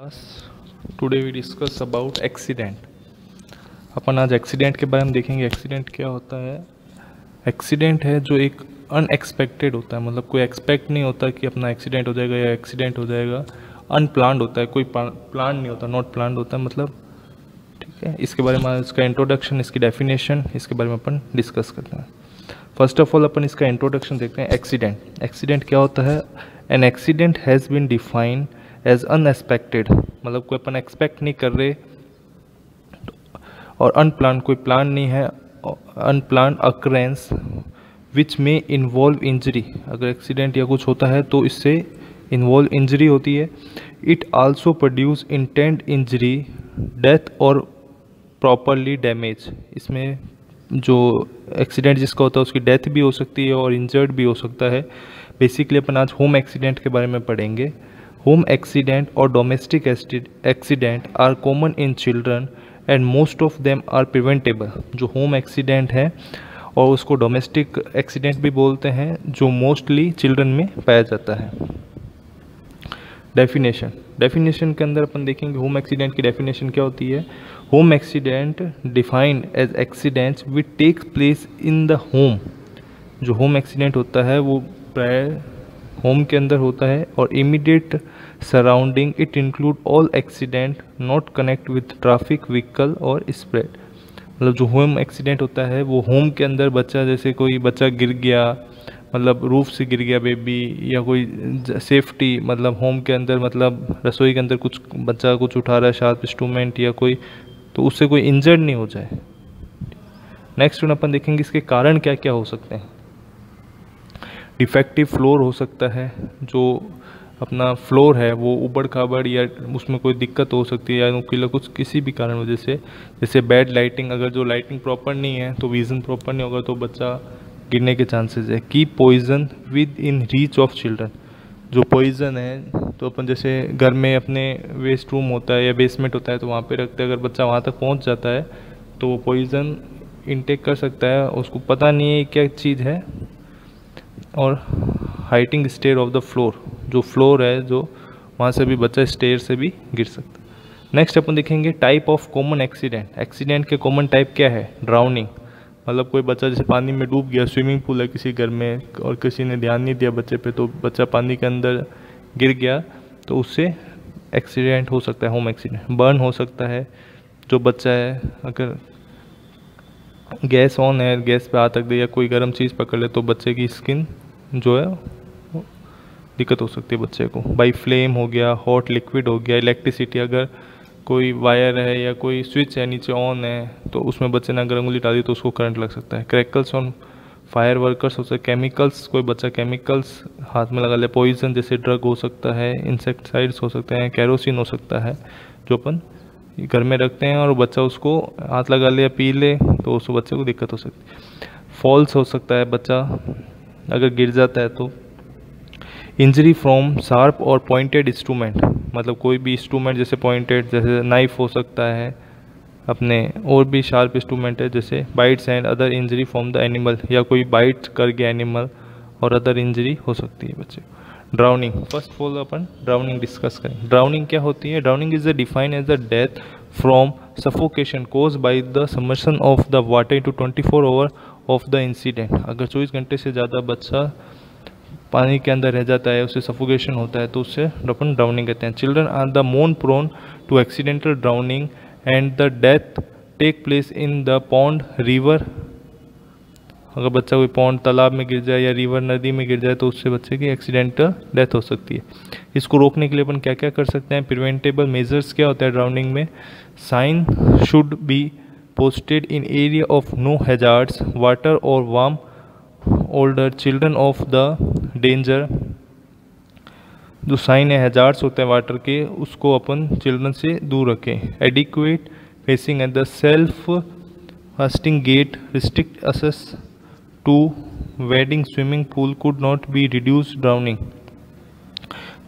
Today we discuss about accident अपन आज accident के बारे में देखेंगे। एक्सीडेंट क्या होता है? एक्सीडेंट है जो एक अनएक्सपेक्टेड होता है। मतलब कोई एक्सपेक्ट नहीं होता कि अपना एक्सीडेंट हो जाएगा या एक्सीडेंट हो जाएगा। अनप्लान्ड होता है। कोई प्लान नहीं होता। नॉट प्लान होता है। मतलब ठीक है। इसके बारे में इसका इंट्रोडक्शन इसकी डेफिनेशन इसके बारे में अपन डिस्कस करते हैं। फ़र्स्ट ऑफ़ ऑल अपन इसका इंट्रोडक्शन देखते हैं। एक्सीडेंट एक्सीडेंट क्या होता है? An accident has been defined as unexpected मतलब कोई अपन एक्सपेक्ट नहीं कर रहे, और अनप्लान कोई प्लान नहीं है अनप्लान अक्रेंस विच में इन्वॉल्व इंजरी अगर एक्सीडेंट या कुछ होता है तो इससे इन्वॉल्व इंजरी होती है। It also produce intent injury death और प्रॉपरली डैमेज इसमें जो एक्सीडेंट जिसका होता है उसकी डेथ भी हो सकती है और इंजर्ड भी हो सकता है। बेसिकली अपन आज होम एक्सीडेंट के बारे में पढ़ेंगे। होम एक्सीडेंट और domestic accident are common in children and most of them are preventable जो होम एक्सीडेंट है और उसको डोमेस्टिक एक्सीडेंट भी बोलते हैं, जो मोस्टली चिल्ड्रन में पाया जाता है। डेफिनेशन डेफिनेशन के अंदर अपन देखेंगे होम एक्सीडेंट की डेफिनेशन क्या होती है। Home accident defined as accidents which takes place in the home जो होम एक्सीडेंट होता है, वो प्राय होम के अंदर होता है और immediate surrounding it include all accident not connect with traffic vehicle और स्प्रेड मतलब जो होम एक्सीडेंट होता है, वो होम के अंदर बच्चा, जैसे कोई बच्चा गिर गया मतलब रूफ से गिर गया बेबी या कोई सेफ्टी मतलब होम के अंदर मतलब रसोई के अंदर कुछ बच्चा कुछ उठा रहा है शार्प इंस्ट्रूमेंट या कोई तो उससे कोई इंजर्ड नहीं हो जाए। नेक्स्ट अपन देखेंगे इसके कारण क्या क्या हो सकते हैं। डिफेक्टिव फ्लोर हो सकता है, जो अपना फ्लोर है, वो उबड़ खाबड़ या उसमें कोई दिक्कत हो सकती है या नुकीला कुछ किसी भी कारण वजह से। जैसे बैड लाइटिंग अगर जो लाइटिंग प्रॉपर नहीं है तो विज़न प्रॉपर नहीं होगा तो बच्चा गिरने के चांसेस है की poison with in reach of children जो पॉइजन है तो अपन जैसे घर में अपने वेस्ट रूम होता है या बेसमेंट होता है तो वहाँ पे रखते हैं। अगर बच्चा वहाँ तक पहुँच जाता है तो वो पॉइजन इनटेक कर सकता है। उसको पता नहीं है क्या चीज़ है और heighting stair of the floor जो फ्लोर है, जो वहाँ से भी बच्चा स्टेयर से भी गिर सकता नेक्स्ट अपन देखेंगे type of common accident accident के कॉमन टाइप क्या है? ड्राउनिंग मतलब कोई बच्चा जैसे पानी में डूब गया स्विमिंग पूल है किसी घर में और किसी ने ध्यान नहीं दिया बच्चे पे तो बच्चा पानी के अंदर गिर गया तो उससे एक्सीडेंट हो सकता है होम एक्सीडेंट बर्न हो सकता है, जो बच्चा है, अगर गैस ऑन है, गैस पे हाथ रख दे या कोई गर्म चीज़ पकड़ ले तो बच्चे की स्किन जो है दिक्कत हो सकती है बच्चे को। बाई फ्लेम हो गया, हॉट लिक्विड हो गया, इलेक्ट्रिसिटी अगर कोई वायर है या कोई स्विच है, नीचे ऑन है तो उसमें बच्चे ने अगर उंगली डाली तो उसको करंट लग सकता है। क्रैकल्स ऑन, फायर वर्कर्स हो सकते केमिकल्स, कोई बच्चा केमिकल्स हाथ में लगा ले, पॉइजन जैसे ड्रग हो सकता है इंसेक्टिसाइड्स हो सकते हैं, कैरोसिन हो सकता है, जो अपन घर में रखते हैं और बच्चा उसको हाथ लगा ले या पी ले तो उस बच्चे को दिक्कत हो सकती है। फॉल्स हो सकता है बच्चा, अगर गिर जाता है तो। इंजरी फ्रॉम शार्प और पॉइंटेड इंस्ट्रूमेंट मतलब कोई भी इंस्ट्रूमेंट जैसे पॉइंटेड जैसे नाइफ हो सकता है अपने, और भी शार्प इंस्ट्रूमेंट है, जैसे bites and other injury from the animal या कोई बाइट कर गया एनिमल और अदर इंजरी हो सकती है बच्चे। ड्राउनिंग फ़र्स्ट ऑफ़ ऑल अपन ड्राउनिंग डिस्कस करें। ड्राउनिंग क्या होती है? Drowning is the define as the death from suffocation cause by the submersion of the water to twenty four over of the incident अगर चौबीस घंटे से ज़्यादा बच्चा पानी के अंदर रह जाता है उससे सफोकेशन होता है तो उससे अपन ड्राउनिंग कहते हैं। Children are the more prone to accidental drowning and the death take place in the pond river अगर बच्चा कोई पौंड तालाब में गिर जाए या रिवर नदी में गिर जाए तो उससे बच्चे की एक्सीडेंटल डेथ हो सकती है। इसको रोकने के लिए अपन क्या क्या कर सकते हैं? प्रिवेंटेबल मेजर्स क्या होता है ड्राउनिंग में? Sign should be posted in area of no hazards water और warn older children of the danger जो साइन है हैजार्ड्स होते हैं वाटर के, उसको अपन चिल्ड्रन से दूर रखें। Adequate fencing at the self fasting gate restrict access to wading swimming pool could not be reduce drowning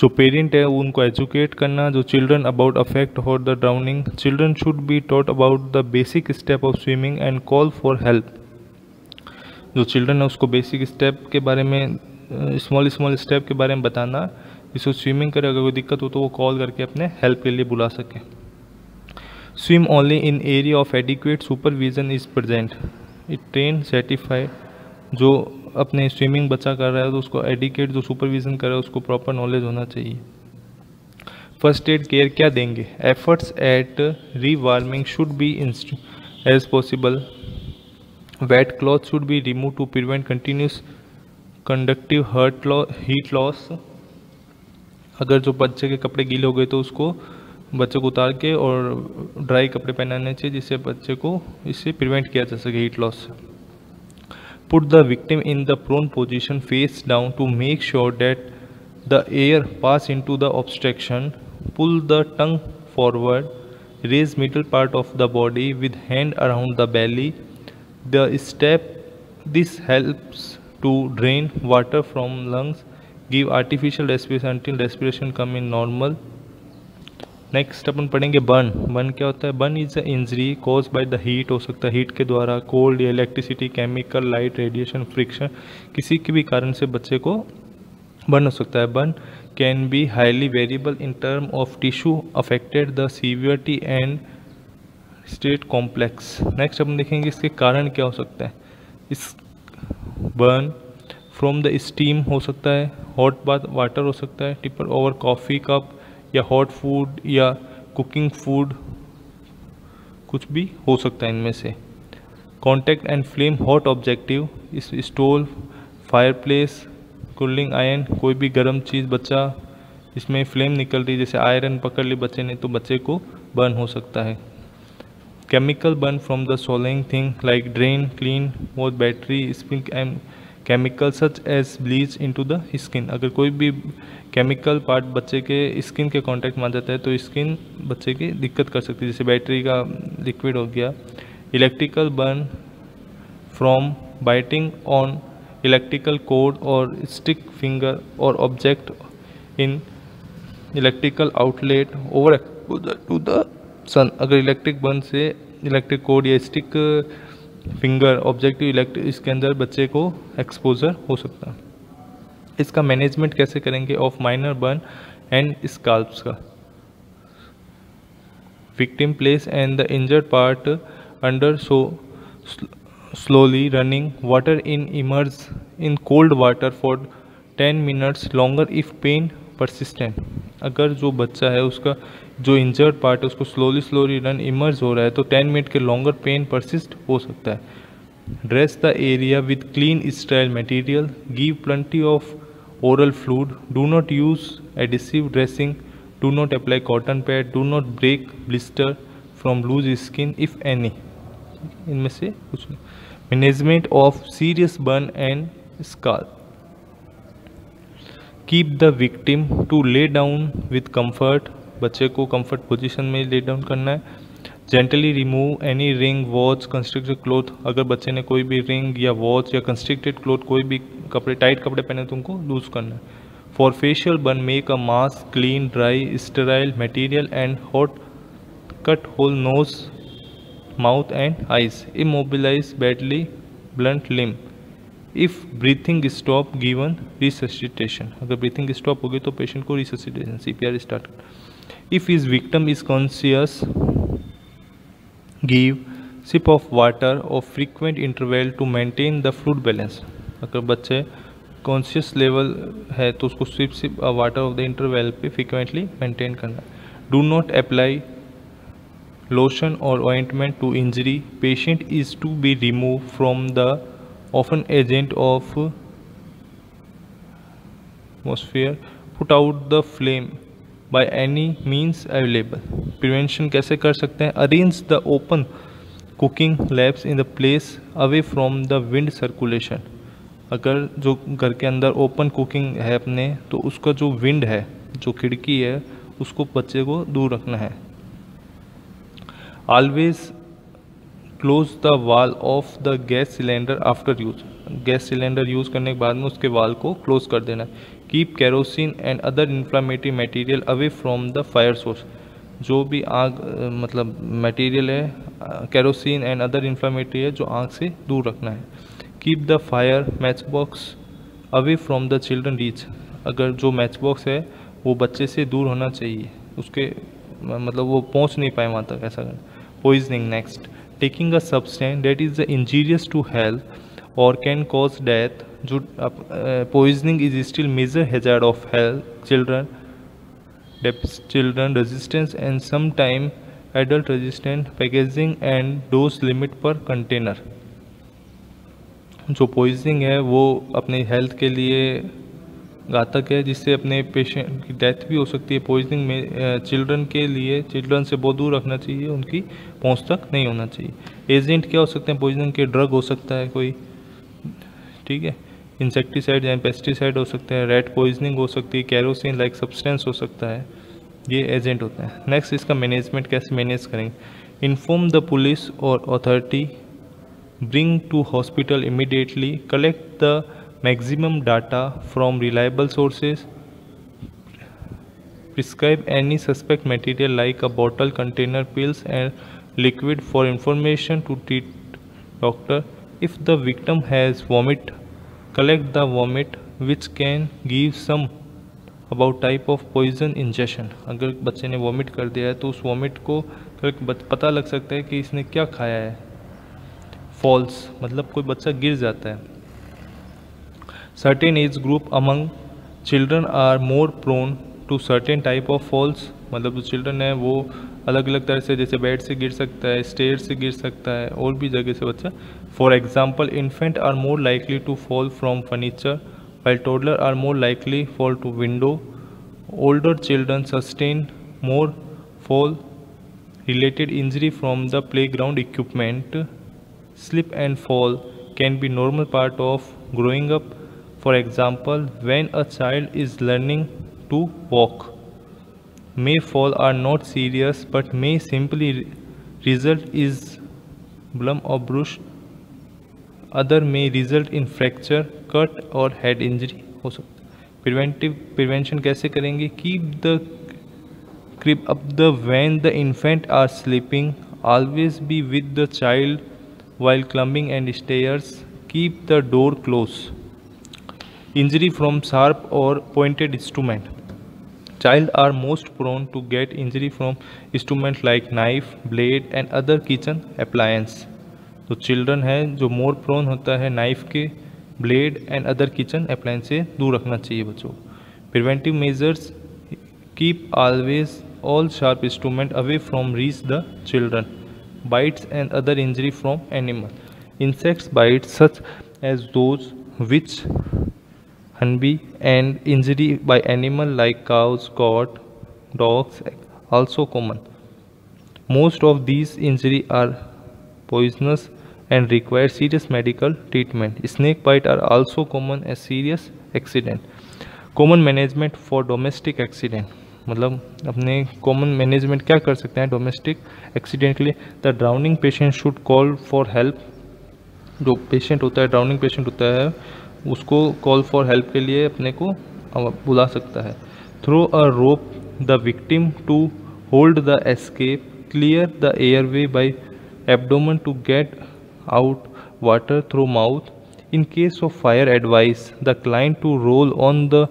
जो पेरेंट है उनको एजुकेट करना, जो चिल्ड्रन अबाउट अफेक्ट और the drowning children should be taught about the basic step of swimming and call for help जो children है, उसको basic step के बारे में स्मॉल स्मॉल स्टेप के बारे में बताना, जिसको स्विमिंग करे, अगर कोई दिक्कत हो तो वो कॉल करके अपने हेल्प के लिए बुला सके। Swim only in area of adequate supervision is present it train certified जो अपने स्विमिंग बच्चा कर रहा है तो उसको एडिकेट जो सुपरविजन कर रहा है, उसको प्रॉपर नॉलेज होना चाहिए। फ़र्स्ट एड केयर क्या देंगे? Efforts at rewarming should be as possible wet cloth should be remove to prevent continuous conductive hurt heat loss अगर जो बच्चे के कपड़े गीले हो गए तो उसको बच्चे को उतार के और ड्राई कपड़े पहनाने चाहिए, जिससे बच्चे को इससे प्रिवेंट किया जा सके हीट लॉस से। Put the victim in the prone position face down to make sure that the air pass into the obstruction. Pull the tongue forward. Raise middle part of the body with hand around the belly. The step this helps to drain water from lungs. Give artificial respiration until respiration come in normal. Next अपन पढ़ेंगे burn burn क्या होता है? Burn is a injury cause by the heat हो सकता है heat के द्वारा cold electricity chemical light radiation friction किसी के भी कारण से बच्चे को बर्न हो सकता है. Burn can be highly variable in term of tissue affected the severity and state complex next अपन देखेंगे इसके कारण क्या हो सकता है. इस बर्न फ्रॉम द स्टीम हो सकता है. हॉट बाथ वाटर हो सकता है. टिपर ओवर कॉफ़ी कप या हॉट फ़ूड या कुकिंग फ़ूड कुछ भी हो सकता है इनमें से। Contact and flame hot objective is stove fireplace cooling iron कोई भी गर्म चीज़ बच्चा इसमें फ्लेम निकल रही, जैसे आयरन पकड़ ली बच्चे ने तो बच्चे को बर्न हो सकता है। Chemical burn from the soling thing like drain clean वो battery spink and chemical such as bleach into the skin अगर कोई भी केमिकल पार्ट बच्चे के स्किन के कांटेक्ट में आ जाता है तो स्किन बच्चे की दिक्कत कर सकती है। जैसे बैटरी का लिक्विड हो गया electrical burn from biting on electrical cord और स्टिक फिंगर और object in electrical outlet over exposure to the sun अगर इलेक्ट्रिक बर्न से इलेक्ट्रिक कोड या स्टिक फिंगर ऑब्जेक्टिव इलेक्ट्रिक इसके अंदर बच्चे को एक्सपोजर हो सकता है। इसका मैनेजमेंट कैसे करेंगे? Of minor burn and scalds का। Victim place and the injured part under so slowly running water in immerse in cold water for ten minutes longer if pain persistent अगर जो बच्चा है उसका जो इंजर्ड पार्ट है, उसको स्लोली स्लोली रन इमर्ज हो रहा है तो टेन मिनट के लॉन्गर पेन परसिस्ट हो सकता है। Dress the area with clean sterile material give plenty of oral fluid. Do not use adhesive dressing. Do not apply cotton pad. Do not break blister from loose skin, if any. इनमें से कुछ management of serious burn and scar keep the victim to lay down with comfort बच्चे को comfort position में lay down करना है। Gently remove any ring watch constructed cloth अगर बच्चे ने कोई भी रिंग या वॉच या कंस्ट्रक्टेड क्लोथ कोई भी कपड़े टाइट कपड़े पहने तो उनको लूज करना है। For facial burn make a mask clean dry sterile material and hot cut hole nose mouth and eyes immobilize badly blunt limb if breathing stop given resuscitation अगर ब्रीथिंग स्टॉप हो गई तो पेशेंट को resuscitation C P R start if is victim is conscious give sip of water और frequent interval to maintain the fluid balance अगर बच्चे conscious level है तो उसको sip sip water of the interval पे फ्रिक्वेंटली मेंटेन करना। Do not apply lotion और ointment to injury patient is to be remove from the often agent of atmosphere put out the flame by any means available prevention कैसे कर सकते हैं? Arrange the open cooking lamps in the place away from the wind circulation अगर जो घर के अंदर open cooking है अपने तो उसका जो विंड है, जो खिड़की है, उसको बच्चे को दूर रखना है। Always close the valve of the gas cylinder after use gas cylinder use करने के बाद में उसके वाल को क्लोज कर देना है। Keep kerosene and other inflammatory material away from the fire source जो भी आग मतलब मटेरियल है कैरोसिन एंड अदर इन्फ्लामेटरी है, जो आग से दूर रखना है। Keep the fire match box away from the children reach अगर जो मैच बॉक्स है, वो बच्चे से दूर होना चाहिए। उसके मतलब वो पहुँच नहीं पाए वहाँ तक, ऐसा poisoning next taking a substance that is the injurious to health और कैन कॉज डेथ जो poisoning is still major hazard of health children children resistance and sometime adult resistant packaging and dose limit पर container जो poisoning है, वो अपने health के लिए घातक है, जिससे अपने पेशेंट की डेथ भी हो सकती है। पॉइजनिंग में चिल्ड्रन के लिए चिल्ड्रन से बहुत दूर रखना चाहिए, उनकी पहुँच तक नहीं होना चाहिए। एजेंट क्या हो सकते हैं? पॉइजनिंग के ड्रग हो सकता है कोई। ठीक है? इंसेक्टिसाइड या पेस्टिसाइड हो सकते हैं रेड पॉइजनिंग हो सकती है कैरोसिन लाइक सब्सटेंस हो सकता है, ये एजेंट होता है। नेक्स्ट इसका मैनेजमेंट कैसे मैनेज करेंगे? इन्फॉर्म द पुलिस और authority bring to hospital immediately collect the maximum data from reliable sources prescribe any suspect material like a bottle container pills and liquid for information to treat doctor if the victim has vomit collect the vomit, which can give some about type of poison injection अगर बच्चे ने vomit कर दिया है तो उस vomit को पता लग सकता है कि इसने क्या खाया है। फॉल्स मतलब कोई बच्चा गिर जाता है। Certain age group among children are more prone to certain type of falls मतलब जो चिल्ड्रन है, वो अलग अलग तरह से जैसे बेड से गिर सकता है स्टेयर से गिर सकता है, और भी जगह से बच्चा। For example infant are more likely to fall from furniture while toddler are more likely fall to window older children sustain more fall related injury from the play ground equipment slip and fall can be normal part of growing up for example when a child is learning to walk may fall are not serious but may simply result is blum or bruise other may result in fracture cut or head injury हो सकता है preventive prevention कैसे करेंगे keep the crib up the when the infant are sleeping always be with the child while climbing and stairs keep the door closed injury from sharp or pointed instrument Child are most prone to get injury from instruments like knife, blade and other kitchen appliance. तो children है जो more prone होता है knife के blade and other kitchen appliance से दूर रखना चाहिए बच्चों preventive measures keep always all sharp instrument away from reach the children bites and other injury from animal insects bites such as those which हनबी and injury by animal like cows cat dogs also common most of these injury are poisonous and require serious medical treatment snake bite are also common a serious accident common management for domestic accident मतलब अपने common management क्या कर सकते हैं domestic accident के लिए? The drowning patient should call for help जो patient होता है ड्राउनिंग पेशेंट होता है उसको कॉल फॉर हेल्प के लिए अपने को बुला सकता है। Throw a rope the victim to hold the escape clear the air way by abdomen to get out water through mouth in case of fire advice the client to roll on the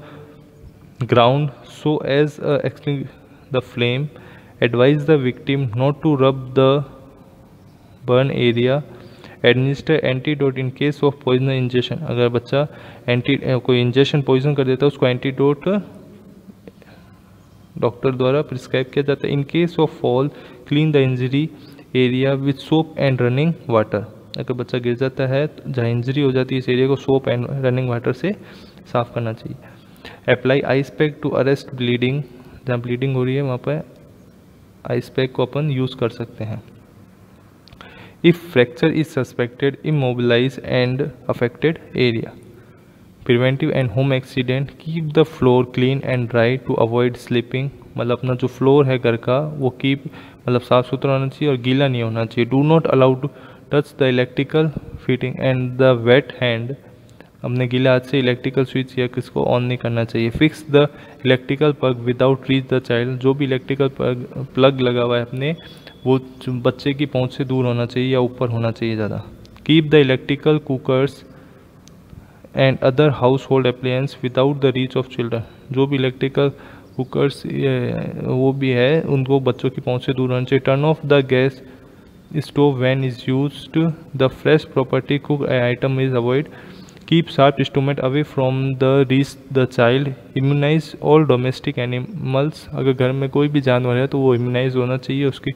ground so as extinguish the flame advise the victim not to rub the burn area administer antidote in case of poison injection अगर बच्चा anti कोई injection poison कर देता है, उसको antidote doctor द्वारा prescribe किया जाता है। In case of fall clean the injury area with soap and running water अगर बच्चा गिर जाता है तो जहाँ इंजरी हो जाती है, इस एरिया को सोप एंड रनिंग वाटर से साफ़ करना चाहिए। Apply ice pack to arrest bleeding जहाँ ब्लीडिंग हो रही है, वहाँ पर आइस पैक को अपन यूज़ कर सकते हैं। If fracture is suspected, immobilize and affected area. Preventive and home accident keep the floor clean and dry to avoid slipping. मतलब अपना जो फ्लोर है घर का वो कीप मतलब साफ़ सुथरा होना चाहिए और गीला नहीं होना चाहिए do not allow to touch the electrical fitting and the wet hand अपने गीले हाथ से इलेक्ट्रिकल स्विच या किसको ऑन नहीं करना चाहिए fix the electrical plug without reach the child जो भी इलेक्ट्रिकल प्लग लगा हुआ है अपने वो बच्चे की पहुँच से दूर होना चाहिए या ऊपर होना चाहिए ज़्यादा। Keep the electrical cookers and other household appliance without the reach of children जो भी इलेक्ट्रिकल कुकर्स वो भी है, उनको बच्चों की पहुँच से दूर होना चाहिए। Turn off the gas stove when is use the fresh property cook item is avoid keep sharp instrument away from the reach the child immunize all domestic animals अगर घर में कोई भी जानवर है तो वो इम्यूनाइज होना चाहिए, उसकी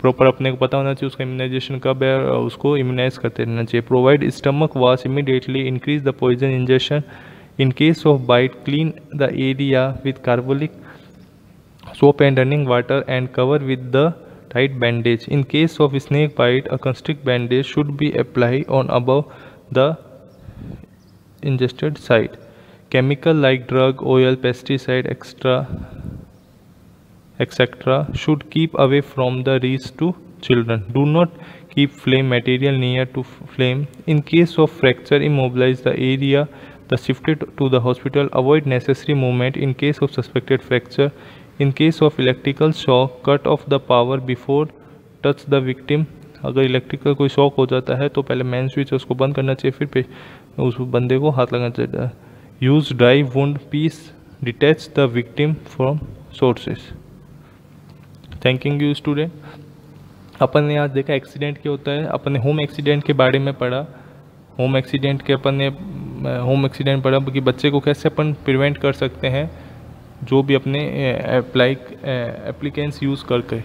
प्रॉपर अपने को पता होना चाहिए, उसका इम्यूनाइजेशन कब है उसको इम्यूनाइज करते रहना चाहिए। Provide stomach wash immediately increase the poison injection in case of bite clean the area with carbolic soap and running water and cover with the tight bandage in case of snake bite a constrict bandage should be apply on अब the ingested site chemical like drug oil pesticide extra etcetera should keep away from the reach to children do not keep flame material near to flame in case of fracture immobilize the area the shifted to the hospital avoid necessary movement in case of suspected fracture in case of electrical shock cut off the power before touch the victim अगर electrical कोई shock हो जाता है तो पहले man switch उसको बंद करना चाहिए, फिर उस बंदे को हाथ लगाना चाहिए। यूज़ ड्राई वीस detach the victim from sources thanking you student अपन ने आज देखा एक्सीडेंट क्या होता है। अपन ने होम एक्सीडेंट के बारे में पढ़ा। होम एक्सीडेंट के अपन ने होम एक्सीडेंट पढ़ा कि बच्चे को कैसे अपन प्रिवेंट कर सकते हैं, जो भी अपने अप्लाई एप्लीकेंस यूज़ करके